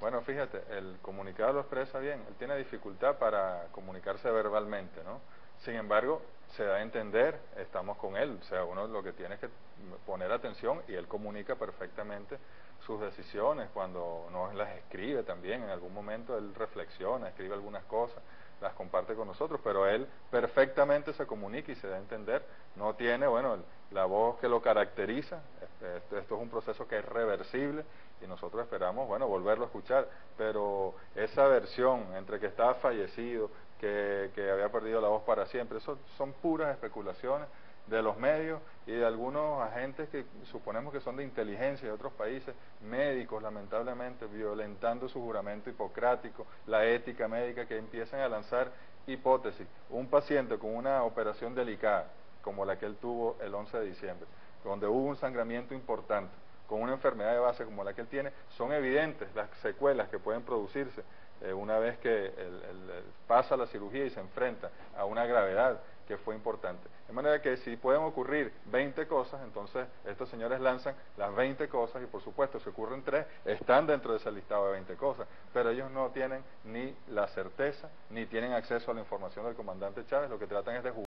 Bueno, fíjate, el comunicado lo expresa bien, él tiene dificultad para comunicarse verbalmente, ¿no? Sin embargo, se da a entender, estamos con él, o sea, uno lo que tiene es que poner atención y él comunica perfectamente sus decisiones. Cuando nos las escribe también, en algún momento él reflexiona, escribe algunas cosas, las comparte con nosotros, pero él perfectamente se comunica y se da a entender, no tiene, bueno, la voz que lo caracteriza, esto, esto es un proceso que es reversible y nosotros esperamos, bueno, volverlo a escuchar, pero esa versión entre que estaba fallecido, que, que había perdido la voz para siempre, eso son puras especulaciones de los medios y de algunos agentes que suponemos que son de inteligencia de otros países, médicos lamentablemente, violentando su juramento hipocrático, la ética médica, que empiezan a lanzar hipótesis. Un paciente con una operación delicada, como la que él tuvo el 11 de diciembre, donde hubo un sangramiento importante, con una enfermedad de base como la que él tiene, son evidentes las secuelas que pueden producirse eh, una vez que pasa la cirugía y se enfrenta a una gravedad que fue importante. De manera que si pueden ocurrir 20 cosas, entonces estos señores lanzan las 20 cosas y por supuesto si ocurren tres, están dentro de ese listado de 20 cosas, pero ellos no tienen ni la certeza ni tienen acceso a la información del comandante Chávez, lo que tratan es de